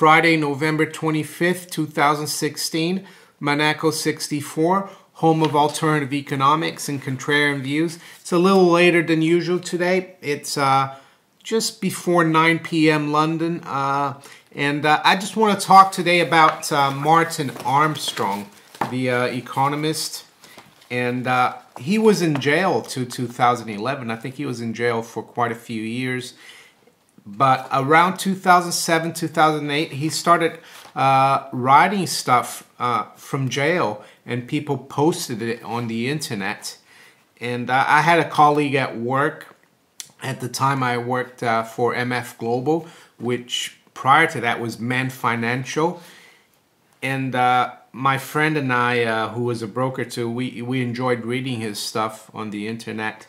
Friday, November 25th, 2016. Maneco 64, home of alternative economics and contrarian views. It's a little later than usual today. It's uh, just before 9 p.m. London. Uh, and uh, I just want to talk today about uh, Martin Armstrong, the uh, economist. And uh, he was in jail to 2011. I think he was in jail for quite a few years. But around 2007, 2008, he started uh, writing stuff uh, from jail, and people posted it on the internet. And uh, I had a colleague at work. At the time, I worked uh, for MF Global, which prior to that was Man Financial. And uh, my friend and I, uh, who was a broker too, we, we enjoyed reading his stuff on the internet.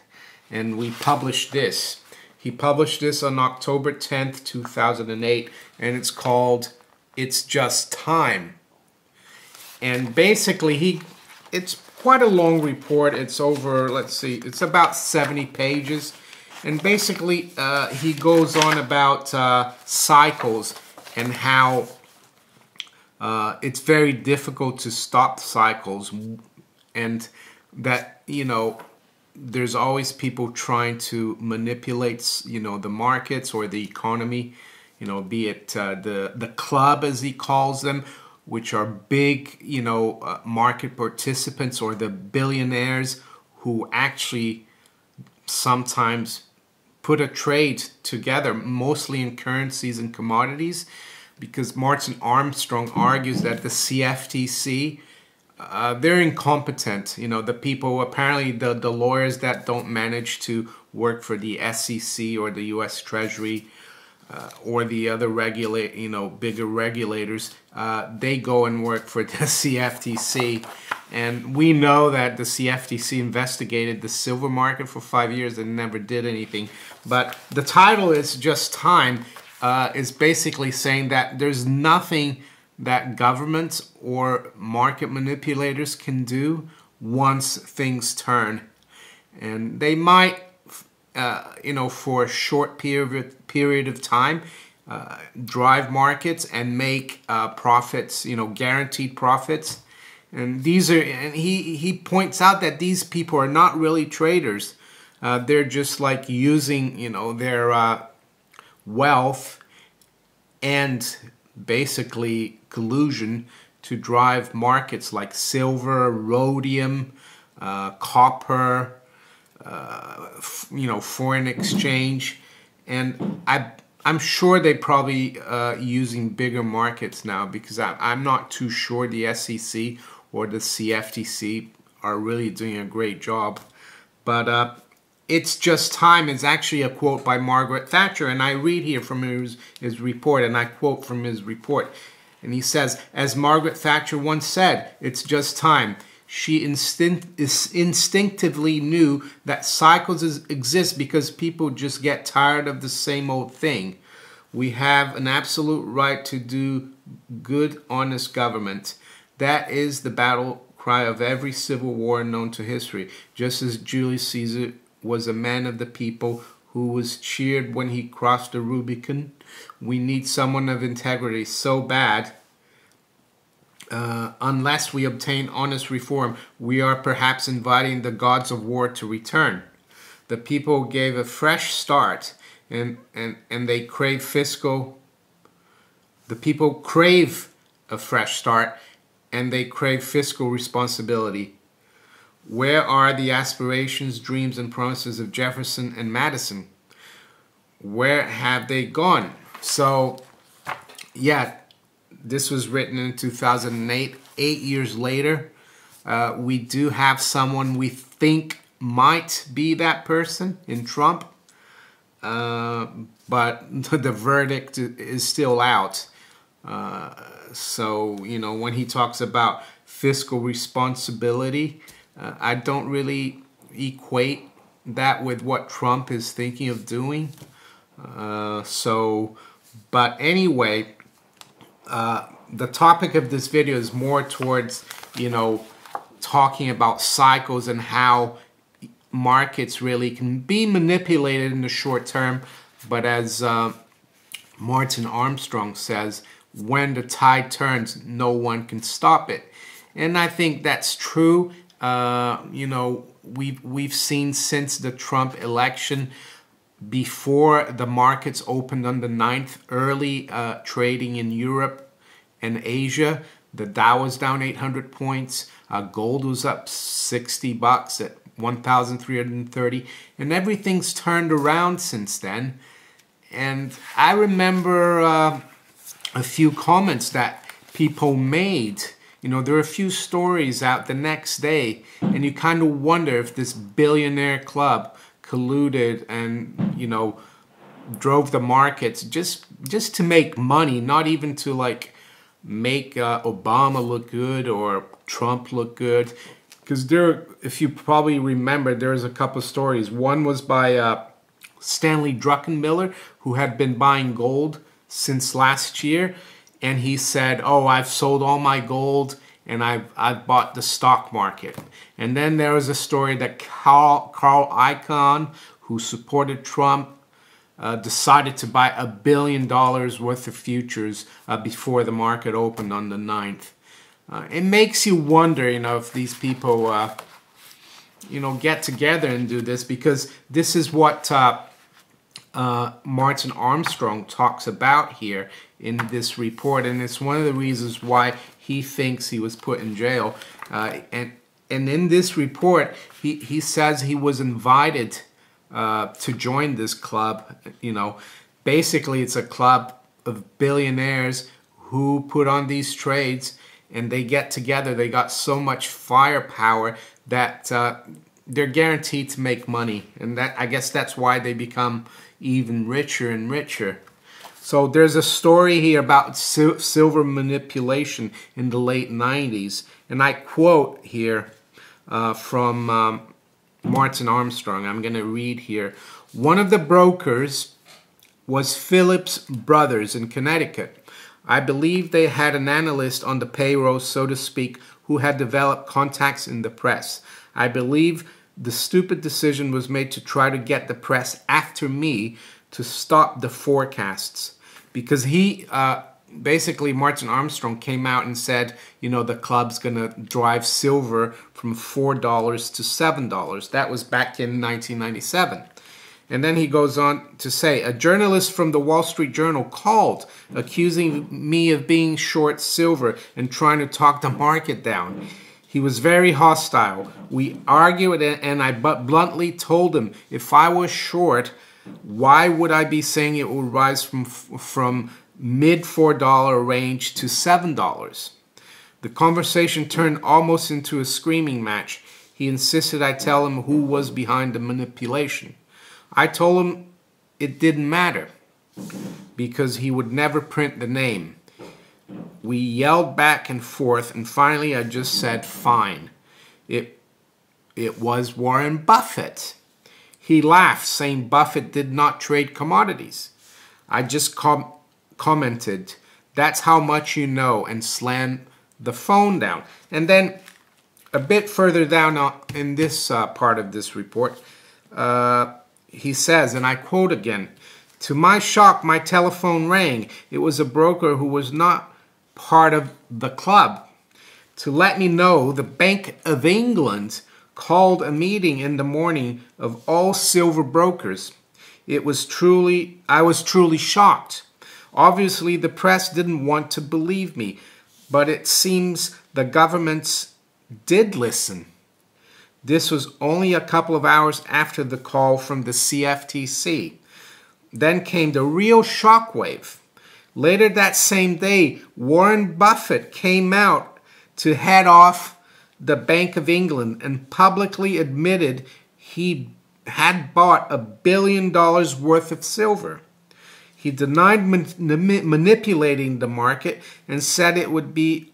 And we published this. He published this on October 10th, 2008, and it's called It's Just Time. And basically, he it's quite a long report. It's over, let's see, it's about 70 pages. And basically, uh, he goes on about uh, cycles and how uh, it's very difficult to stop cycles and that, you know, there's always people trying to manipulate, you know, the markets or the economy, you know, be it uh, the, the club, as he calls them, which are big, you know, uh, market participants or the billionaires who actually sometimes put a trade together, mostly in currencies and commodities, because Martin Armstrong argues that the CFTC, uh, they're incompetent. You know, the people, apparently the, the lawyers that don't manage to work for the SEC or the U.S. Treasury uh, or the other regulate, you know, bigger regulators, uh, they go and work for the CFTC. And we know that the CFTC investigated the silver market for five years and never did anything. But the title is just time. Uh, is basically saying that there's nothing that governments or market manipulators can do once things turn. And they might, uh, you know, for a short period, period of time, uh, drive markets and make uh, profits, you know, guaranteed profits. And these are, and he, he points out that these people are not really traders. Uh, they're just like using, you know, their uh, wealth and basically collusion to drive markets like silver, rhodium, uh, copper, uh, you know, foreign exchange, and I I'm sure they're probably uh, using bigger markets now because I, I'm not too sure the SEC or the CFTC are really doing a great job, but uh, it's just time is actually a quote by Margaret Thatcher, and I read here from his, his report, and I quote from his report. And he says, as Margaret Thatcher once said, it's just time. She instinct, instinctively knew that cycles is, exist because people just get tired of the same old thing. We have an absolute right to do good, honest government. That is the battle cry of every civil war known to history, just as Julius Caesar was a man of the people who was cheered when he crossed the Rubicon. We need someone of integrity so bad. Uh, unless we obtain honest reform, we are perhaps inviting the gods of war to return. The people gave a fresh start and, and, and they crave fiscal. The people crave a fresh start and they crave fiscal responsibility. Where are the aspirations, dreams, and promises of Jefferson and Madison? Where have they gone? So, yeah, this was written in 2008. Eight years later, uh, we do have someone we think might be that person in Trump, uh, but the verdict is still out. Uh, so, you know, when he talks about fiscal responsibility, uh, I don't really equate that with what Trump is thinking of doing. Uh, so, but anyway, uh, the topic of this video is more towards, you know, talking about cycles and how markets really can be manipulated in the short term. But as uh, Martin Armstrong says, when the tide turns, no one can stop it. And I think that's true. Uh, you know, we've, we've seen since the Trump election, before the markets opened on the 9th, early uh, trading in Europe and Asia, the Dow was down 800 points. Uh, gold was up 60 bucks at 1,330. And everything's turned around since then. And I remember uh, a few comments that people made. You know, there are a few stories out the next day, and you kind of wonder if this billionaire club colluded and, you know, drove the markets just just to make money, not even to like make uh, Obama look good or Trump look good. Because there, if you probably remember, there's a couple stories. One was by uh, Stanley Druckenmiller, who had been buying gold since last year, and he said, "Oh, I've sold all my gold." And I've, I've bought the stock market. And then there was a story that Carl, Carl Icahn, who supported Trump, uh, decided to buy a billion dollars worth of futures uh, before the market opened on the 9th. Uh, it makes you wonder, you know, if these people, uh, you know, get together and do this because this is what uh, uh, Martin Armstrong talks about here in this report, and it's one of the reasons why he thinks he was put in jail. and and in this report, he, he says he was invited uh, to join this club. You know, basically, it's a club of billionaires who put on these trades and they get together. They got so much firepower that uh, they're guaranteed to make money, and that I guess that's why they become even richer and richer. So there's a story here about sil silver manipulation in the late 90s, and I quote here uh, from um, Martin Armstrong. I'm going to read here. One of the brokers was Phillips Brothers in Connecticut. I believe they had an analyst on the payroll, so to speak, who had developed contacts in the press. I believe the stupid decision was made to try to get the press after me to stop the forecasts because he uh, basically Martin Armstrong came out and said, you know, the club's going to drive silver from $4 to $7. That was back in 1997. And then he goes on to say, a journalist from the Wall Street Journal called, accusing me of being short silver and trying to talk the market down. He was very hostile. We argued, and I but bluntly told him if I was short, why would I be saying it would rise from from mid $4 range to $7. The conversation turned almost into a screaming match. He insisted I tell him who was behind the manipulation. I told him it didn't matter because he would never print the name. We yelled back and forth, and finally I just said, fine. It, it was Warren Buffett. He laughed, saying Buffett did not trade commodities. I just com commented, That's how much you know, and slammed the phone down. And then a bit further down in this uh, part of this report, uh, he says, and I quote again, To my shock, my telephone rang. It was a broker who was not part of the club. To let me know, the Bank of England called a meeting in the morning of all silver brokers. It was truly, I was truly shocked. Obviously, the press didn't want to believe me, but it seems the governments did listen. This was only a couple of hours after the call from the CFTC. Then came the real shockwave. Later that same day, Warren Buffett came out to head off the Bank of England and publicly admitted he had bought a billion dollars worth of silver. He denied manipulating the market and said it would be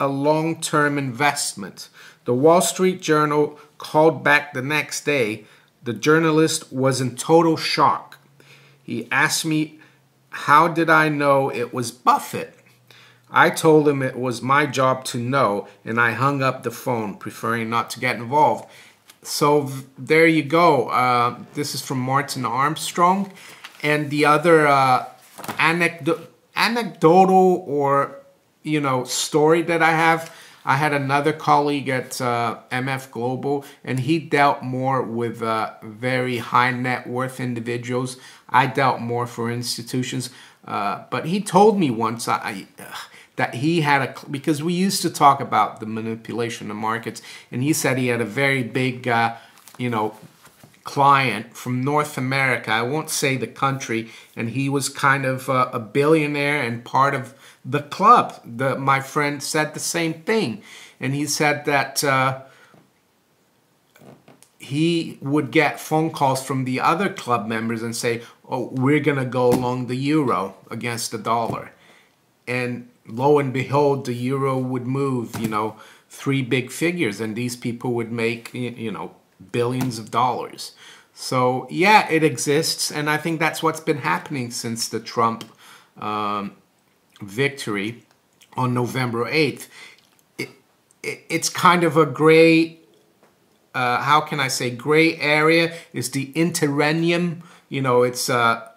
a long term investment. The Wall Street Journal called back the next day. The journalist was in total shock. He asked me, How did I know it was Buffett? I told him it was my job to know, and I hung up the phone, preferring not to get involved. So there you go. Uh, this is from Martin Armstrong. And the other uh, anecdote, anecdotal or you know story that I have. I had another colleague at uh, MF Global, and he dealt more with uh, very high net worth individuals. I dealt more for institutions, uh, but he told me once I, that he had a because we used to talk about the manipulation of markets, and he said he had a very big, uh, you know, client from North America. I won't say the country, and he was kind of uh, a billionaire and part of the club. The, my friend said the same thing, and he said that uh, he would get phone calls from the other club members and say, "Oh, we're gonna go along the euro against the dollar," and lo and behold, the euro would move. You know, three big figures, and these people would make you know billions of dollars. So yeah, it exists, and I think that's what's been happening since the Trump um, victory on November 8th. It, it, it's kind of a gray, uh, how can I say, gray area is the interregnum. You know, it's, uh,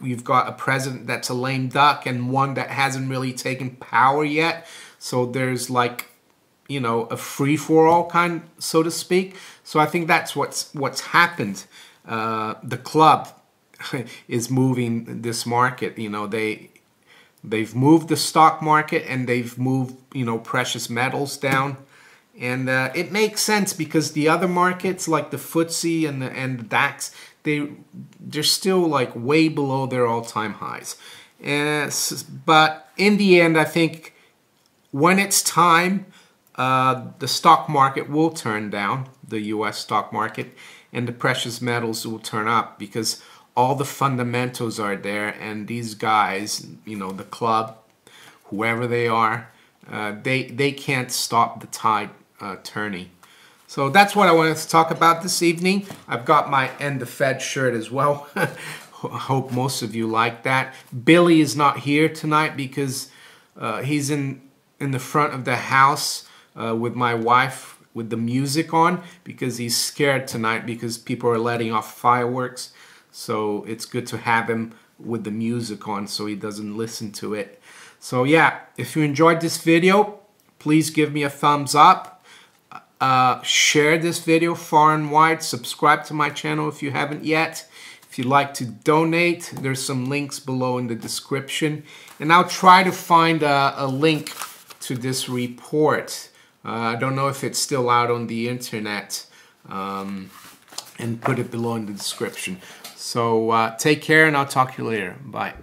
we've got a president that's a lame duck and one that hasn't really taken power yet. So there's like, you know, a free for all kind, so to speak. So I think that's what's what's happened. Uh, the club is moving this market. You know, they They've moved the stock market and they've moved, you know, precious metals down. And uh, it makes sense because the other markets like the FTSE and the, and the DAX, they, they're still like way below their all-time highs. And, but in the end, I think when it's time, uh, the stock market will turn down, the U.S. stock market, and the precious metals will turn up because all the fundamentals are there, and these guys, you know, the club, whoever they are, uh, they they can't stop the tide uh, turning. So that's what I wanted to talk about this evening. I've got my end the Fed shirt as well. I hope most of you like that. Billy is not here tonight because uh, he's in in the front of the house uh, with my wife with the music on because he's scared tonight because people are letting off fireworks. So it's good to have him with the music on so he doesn't listen to it. So yeah, if you enjoyed this video, please give me a thumbs up. Uh, share this video far and wide. Subscribe to my channel if you haven't yet. If you'd like to donate, there's some links below in the description. And I'll try to find a, a link to this report. Uh, I don't know if it's still out on the internet. Um, and put it below in the description. So uh, take care and I'll talk to you later. Bye.